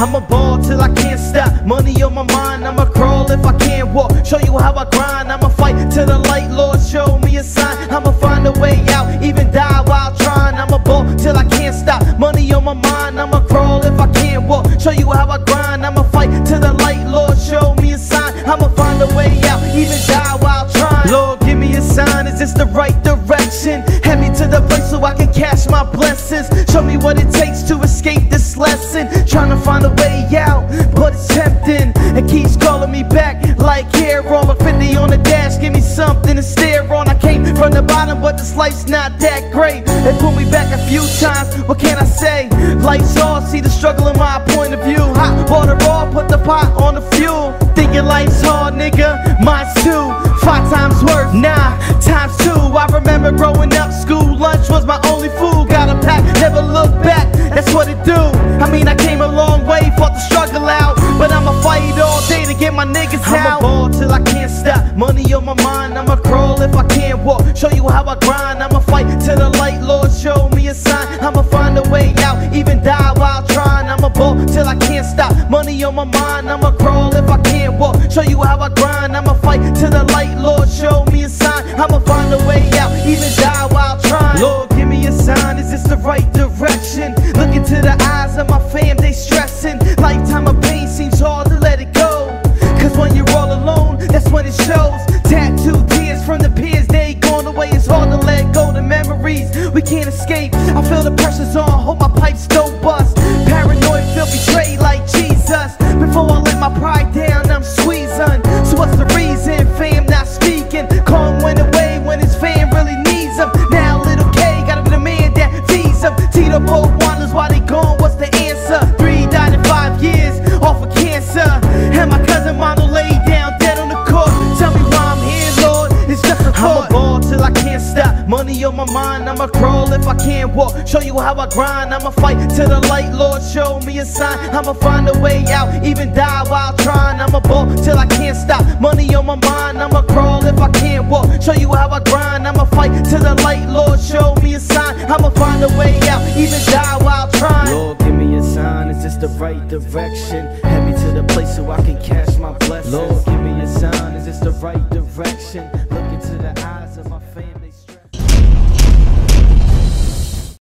I'ma ball till I can't stop. Money on my mind, I'ma crawl if I can't walk. Show you how I grind, I'ma fight till the light, Lord, show me a sign. I'ma find a way out, even die while trying. I'ma ball till I can't stop. Money on my mind, I'ma crawl if I can't walk. Show you how I grind, I'ma fight till the light, Lord, show me a sign. I'ma find a way out, even die while trying. Lord, give me a sign, is this the right direction? The place so I can cash my blessings. Show me what it takes to escape this lesson. Trying to find a way out, but it's tempting. It keeps calling me back like here on my 50 on the dash. Give me something to stare on. I came from the bottom, but this life's not that great. They put me back a few times. What can I say? Life's all see the struggle in my point of view. Hot water raw, put the pot on the fuel. Thinking life's hard, nigga. Mine's too. Five times worth, nah, times two. I remember my mind, I'ma crawl if I can't walk. Show you how I grind. I'ma fight till the light, Lord, show me a sign. I'ma find a way out, even die while trying. I'ma ball till I can't stop. Money on my mind, I'ma crawl if I can't walk. Show you how I grind. I'ma fight till the light, Lord, show me a sign. I'ma find a way out, even die while trying. Lord, give me a sign. Is this the right direction? Look into the eyes of my fam, they stressing. Lifetime of pain seems hard to let it go. Cause when you're all alone, that's when it shows. From the peers, they gone away. It's hard to let go. The memories we can't escape. I feel the pressure's on, hope my pipes don't bust. Paranoid, feel betrayed like Jesus. Before I let my pride down, I'm squeezing. So what's the reason? Fam not speaking. Calm went away when his fam really needs him. Now little K gotta be the man that feeds him. Tito both till I can't stop. Money on my mind. I'ma crawl if I can't walk. Show you how I grind. I'ma fight till the light, Lord. Show me a sign. I'ma find a way out, even die while trying. I'ma ball till I can't stop. Money on my mind. I'ma crawl if I can't walk. Show you how I grind. I'ma fight till the light, Lord. Show me a sign. I'ma find a way out, even die while trying. Lord, give me a sign. Is this the right direction? Head me to the place so I can cash my blessings. Lord, the eyes of my family.